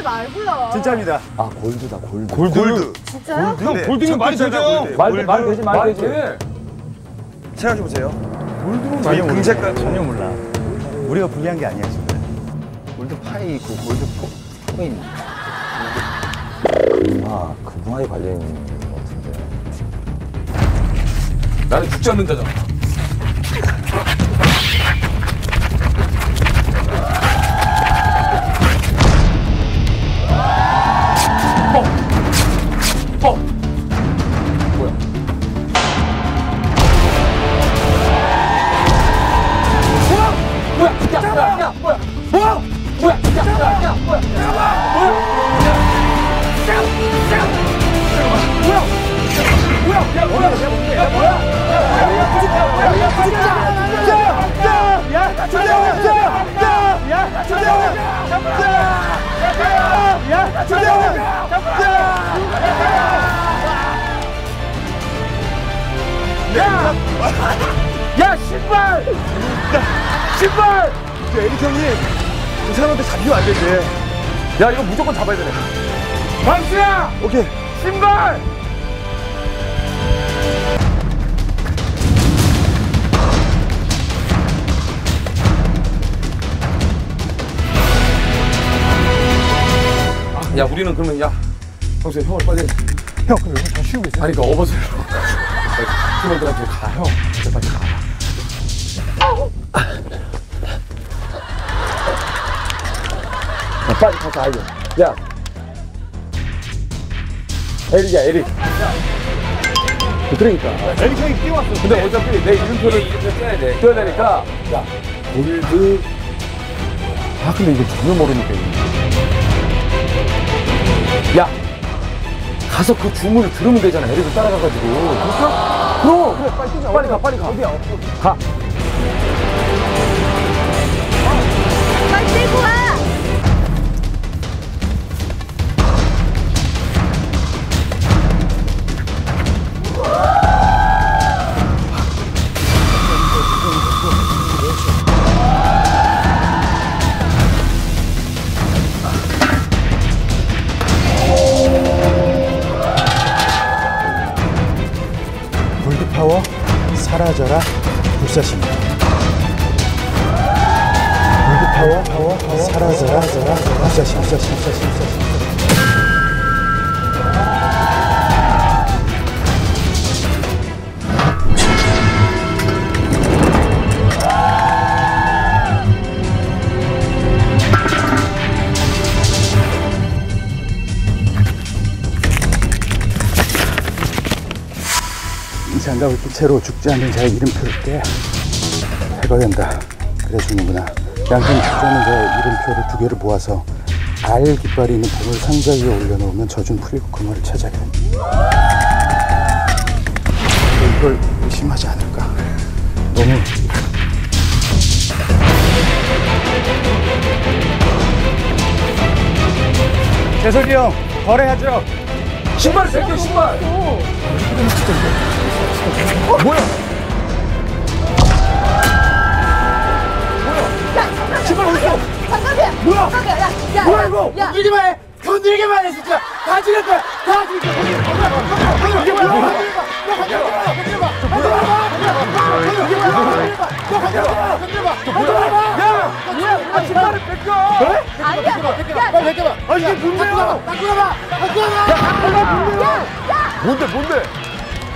하지 말고요. 진짜입니다. 아 골드다 골드. 골드. 진짜요? 형 네, 골드면 말이 첫 되죠. 골드. 말, 말 되지 말 되지. 생각해 보세요. 골드면 전혀 금색깔 전혀 몰라. 우리가 불리한 게 아니야 지금. 골드 파이 있고 골드 포, 코인. 금화 금화에 관련 있는 것 같은데. 나는 죽지 않는다잖아. 야, 신발! 신발! 에릭 형님 이 사람한테 잡히면 안 되지. 야, 이거 무조건 잡아야 되네. 광수야! 오케이. 신발! 아, 야, 우리는 그러면 야, 형수 형을 빨리 형 그럼 다 쉬고 계세요. 아니 그 업어서 요. 팀원들한테 가 형. 빨리 가. 야, 빨리 가서 알려. 야. 에릭이야 에릭. 그러니까. 에릭 형이 뛰어왔어. 근데 어차피 내 이름표를 뛰어야 돼. 떠야 되니까 야 골드. 아 근데 이거 전혀 모르니까 이거. 야 가서 그 주문을 들으면 되잖아. 에릭을 따라가가지고. 그럴까? 그럼. 그래 빨리 뛰자. 빨리 가 빨리 가. 어디야? 가. 사라져라 불사십니다. 골드 파워 사라져라 불사십 불사십 불사십 불사십. 이 장갑을 빛으로 죽지 않는 자의 이름표를 떼 제거된다. 그래 죽는구나. 양손 죽지 않는 자의 이름표를 두 개를 모아서 알 깃발이 있는 봉을 상자 위에 올려놓으면 저준 풀리고 그물을 찾아야 돼. 이걸 의심하지 않을까? 너무 재석이 형 거래하죠. 신발 벗겨 신발. 잠깐만. 뭐야? 야, 야, 뭐야 이거? 야, 건들기만 해. 건들기만 해 진짜. 다 죽일 거야. 다 죽일 거야. 야, 아니야. 야, 아 이게 뭔데요? 뭔데 뭔데?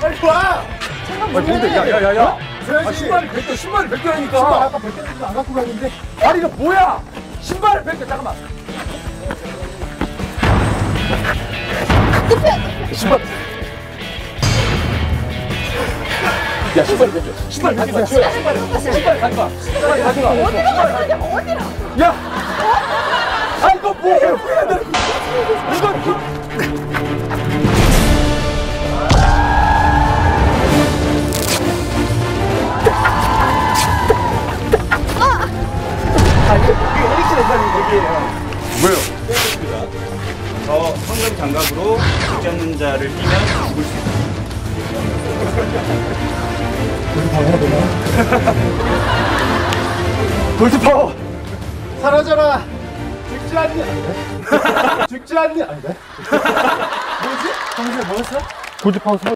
빨리 와. 아니 뭔데? 야 야 야 야. 아, 신발을 벗겨 신발을 벗겨라니까. 신발 아까 벗겼는데 안 갖고 갔는데. 아니 이거 뭐야? 신발을 벗겨 잠깐만. 신발. 야 신발. 신발 가져가. 신발 신발 가져가. 신발 가져가. 어디로? 어디로? 야. 골드 파워 사라져라 죽지 않냐 죽지 않는 아니다. 뭐지? 평소에 뭐였어? 골드 파우스